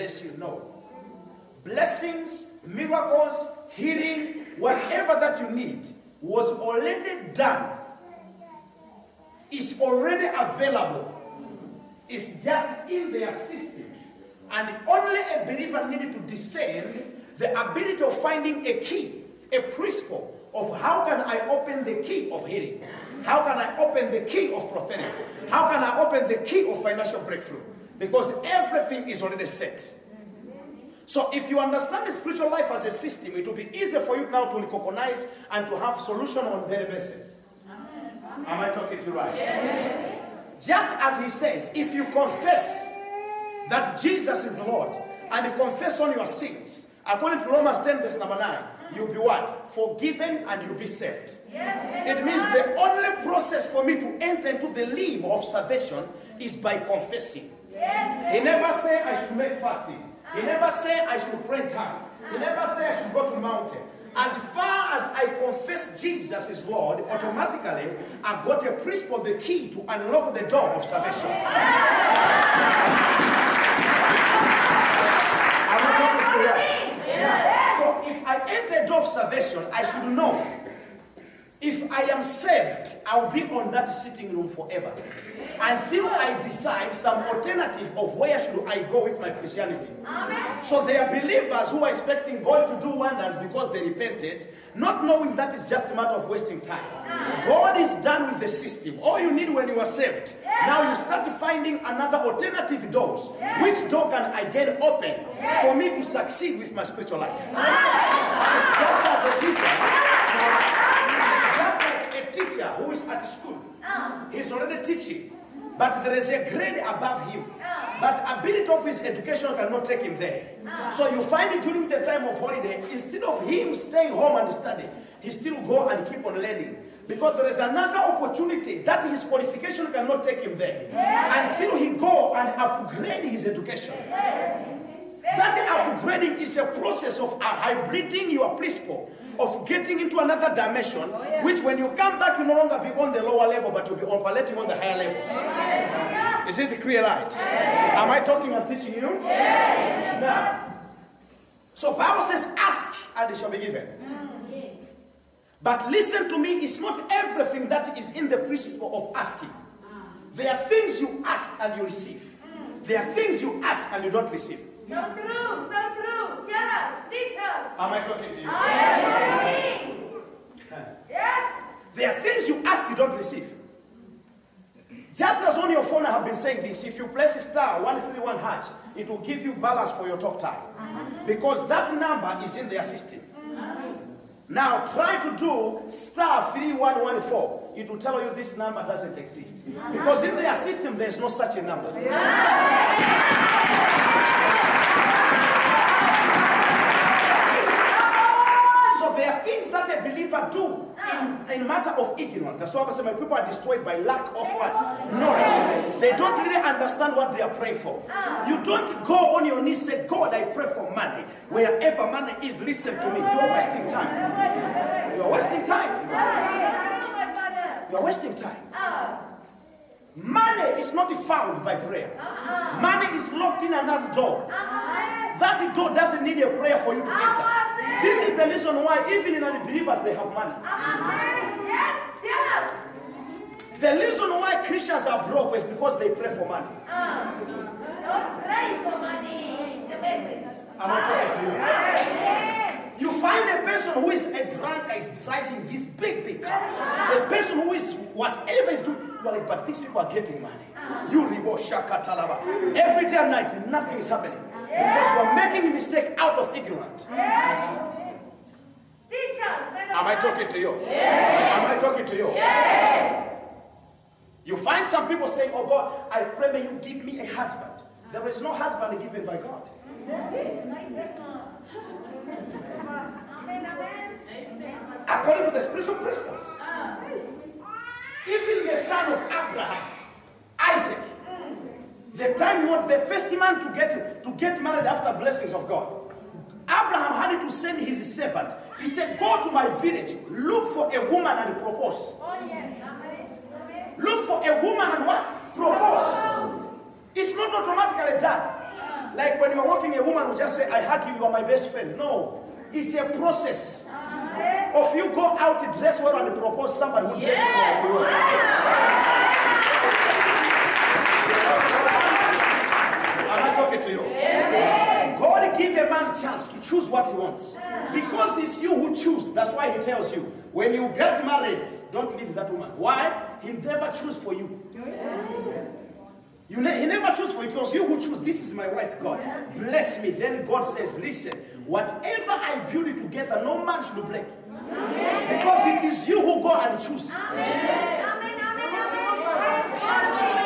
Yes, you know. Blessings, miracles, healing, whatever that you need was already done. Is already available. It's just in their system. And only a believer needed to discern the ability of finding a key, a principle of how can I open the key of healing? How can I open the key of prophetic? How can I open the key of financial breakthrough? Because everything is already set. So if you understand the spiritual life as a system, it will be easier for you now to recognize and to have solution on daily basis. Am I talking to you right? Just as he says, if you confess that Jesus is the Lord and you confess on your sins, according to Romans 10, verse number 9, you'll be what? Forgiven and you'll be saved. It means the only process for me to enter into the limb of salvation is by confessing. He never said I should make fasting. He never said I should pray tongues. He never said I should go to mountain. As far as I confess Jesus is Lord, automatically I got a principle, the key to unlock the door of salvation. So if I enter a door of salvation, I should know if I am saved, I'll be on that sitting room forever. Until I decide some alternative of where should I go with my Christianity. Amen. So there are believers who are expecting God to do wonders because they repented, not knowing that is just a matter of wasting time. God is done with the system. All you need when you are saved. Now you start finding another alternative doors. Which door can I get open for me to succeed with my spiritual life? It's just as a teacher. Just like a teacher who is at school. Ah. He's already teaching. But there is a grade above him. Ah. But ability of his education cannot take him there. Ah. So you find it during the time of holiday, instead of him staying home and studying, he still go and keep on learning. Because there is another opportunity that his qualification cannot take him there. Until he go and upgrade his education. That upgrading is a process of hybriding your principle, of getting into another dimension, oh, which when you come back, you no longer be on the lower level, but you'll be operating on the higher levels. Is it clear light? Am I talking and teaching you? Now, so Bible says, ask and it shall be given. But listen to me, it's not everything that is in the principle of asking. Ah. There are things you ask and you receive. There are things you ask and you don't receive. So true, so true. Tell us, teach us. Am I talking to you? I am listening. Yes. There are things you ask you don't receive. Just as on your phone I have been saying this, if you press star 131 hash, it will give you balance for your talk time. Uh-huh. Because that number is in their system. Uh-huh. Now try to do star 3114. It will tell you this number doesn't exist. Uh-huh. Because in their system there's no such a number. So there are things that a believer do in, in matter of ignorance. That's why I say my people are destroyed by lack of what? Knowledge. They don't really understand what they are praying for. You don't go on your knees say, God, I pray for money. Wherever money is, listen to me. You are wasting time. You are wasting time. You are wasting time. Ah. Money is not found by prayer. Money is locked in another door. That door doesn't need a prayer for you to enter. This is the reason why even in unbelievers they have money. Yes, tell us. The reason why Christians are broke is because they pray for money. Ah. Don't pray for money. Am I talking to you? You find a person who is a drunkard is driving this big, big car. A person who is whatever is doing, you are like, but these people are getting money. You ribo shaka talaba. Every day and night, nothing is happening. Because you are making a mistake out of ignorance. Yes. Teach us. Let us Am I talking to you? Am I talking to you? You find some people saying, Oh God, I pray may you give me a husband. There is no husband given by God. Amen, amen. According to the spiritual principles. Ah. Even the son of Abraham, the time what the first man to get to get married after blessings of God. Abraham had to send his servant. He said, Go to my village, look for a woman and propose. Oh, yes. Look for a woman and what? Propose. It's not automatically done. Like when you're walking, a woman will just say, I hug you, you are my best friend. No. It's a process. Of you go out, dress well, and propose somebody who dress well. Chance to choose what he wants. Because it's you who choose. That's why he tells you, when you get married, don't leave that woman. Why? He never choose for you. You ne- he never choose for you. It was you who choose. This is my wife, God. Bless me. Then God says, listen, whatever I build it together, no man should break. Because it is you who go and choose. Amen, amen, amen.